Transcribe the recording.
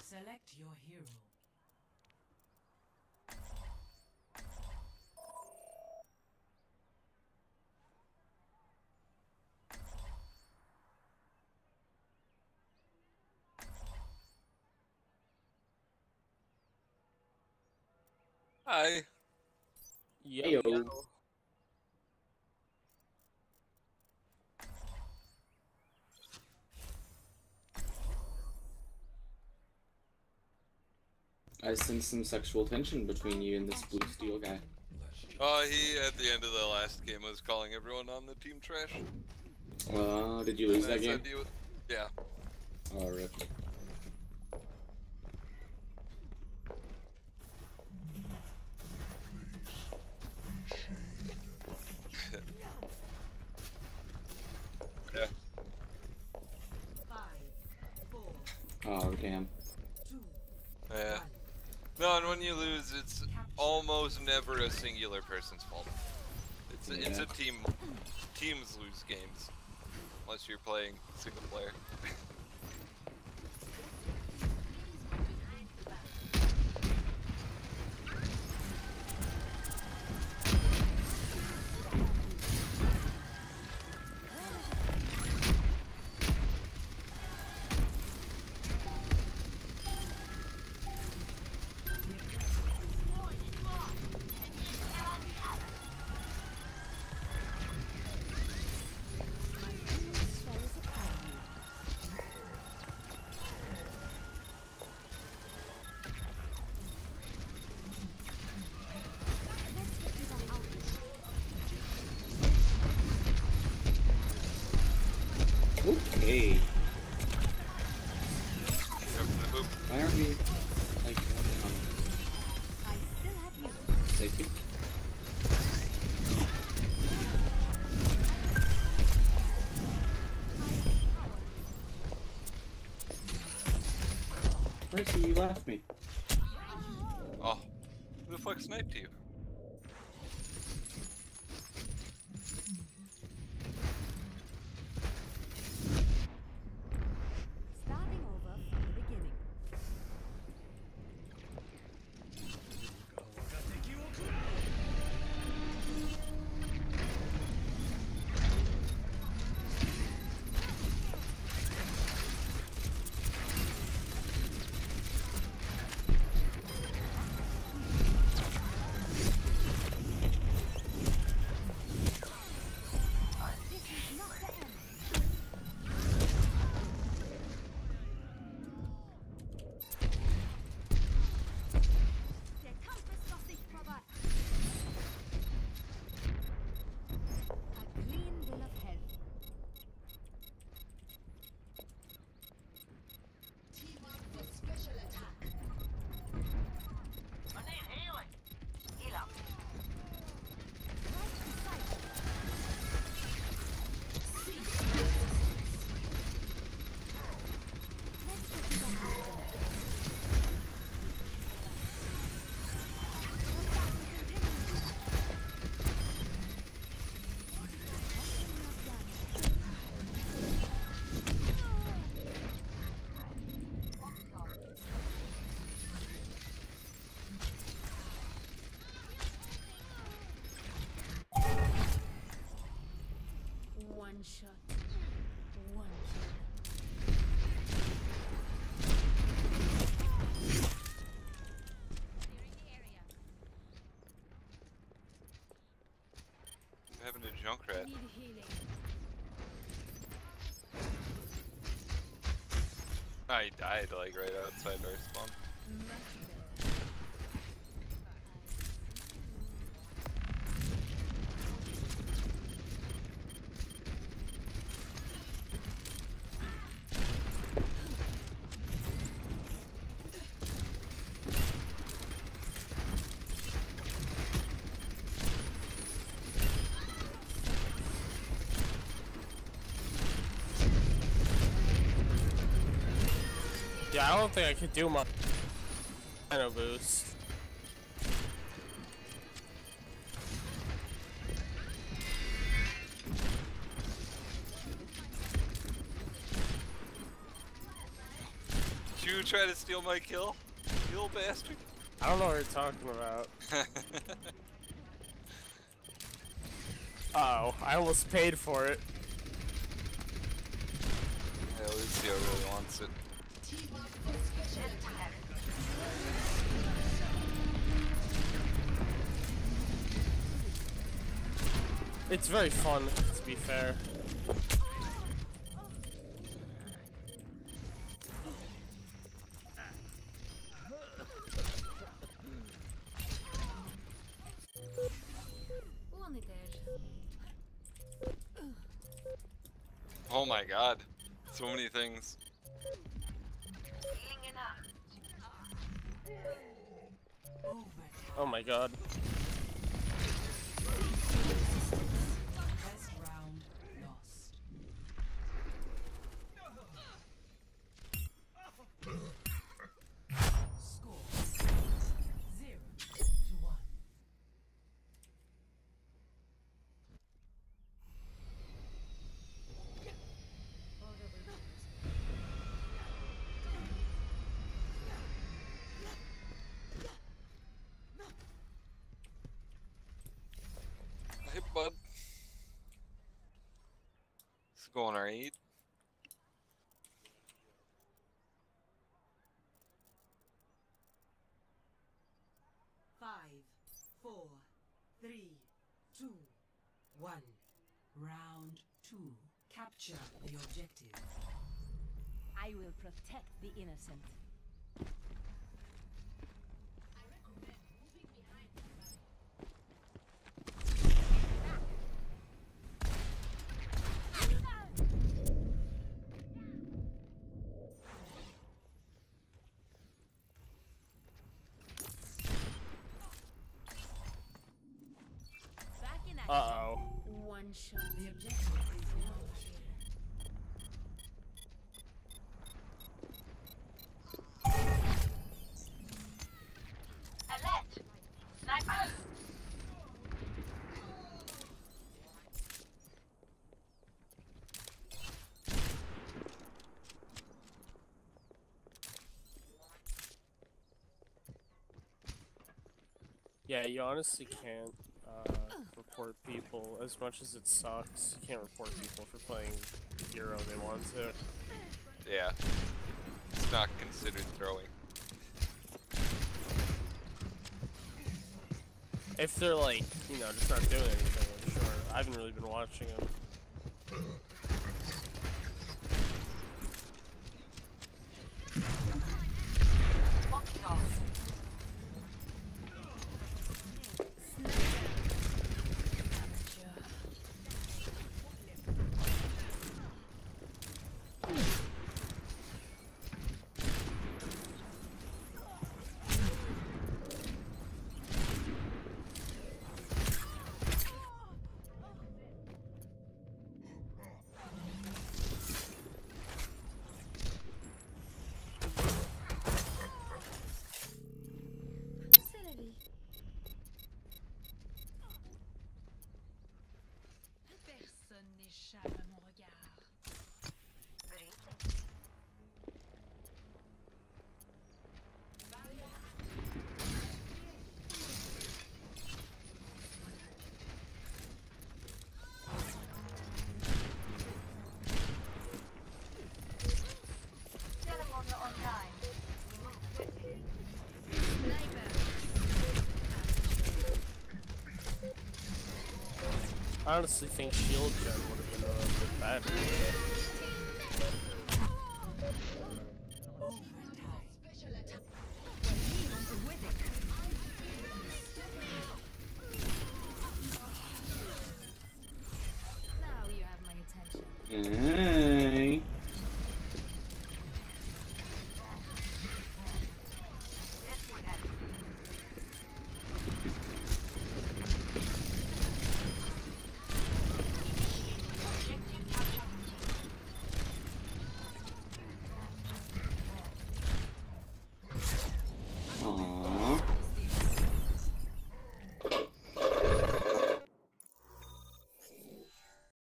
Select your hero. Hi. Yo. Heyo. I sense some sexual tension between you and this blue steel guy. Oh, he at the end of the last game was calling everyone on the team trash. Uh, did you lose And that game? said he was- Yeah. Oh, rip. Yeah. Five, four, Oh, damn. two, Yeah. one. No, and when you lose, it's almost never a singular person's fault. It's a, it's a team. Teams lose games, unless you're playing single player. Okay. Jump to the hoop. Why aren't we, like, um, thank you. Mercy, you left me. Oh, who the fuck sniped you? One shot. One kill. What happened to Junkrat? Need healing. Oh, died like right outside our spawn. Yeah, I don't think I could do my nano boost. Two you try to steal my kill? You little bastard. I don't know what you're talking about. Uh oh, I almost paid for it. yeah, Lucio really wants it. It's very fun, to be fair. Oh my god. So many things. Oh my god. First round lost. Score zero to one. Hey, bud. It's going alright. Five, four, three, two, one. Round two. Capture the objective. I will protect the innocent. Back in action. Uh oh. One shot. The objective is. Yeah, you honestly can't uh, report people as much as it sucks. You can't report people for playing hero they want to. Yeah. It's not considered throwing. If they're like, you know, just not doing anything, I'm sure. I haven't really been watching them. I honestly think shield gen would have been a bit better. Now you have my attention. Mm-hmm.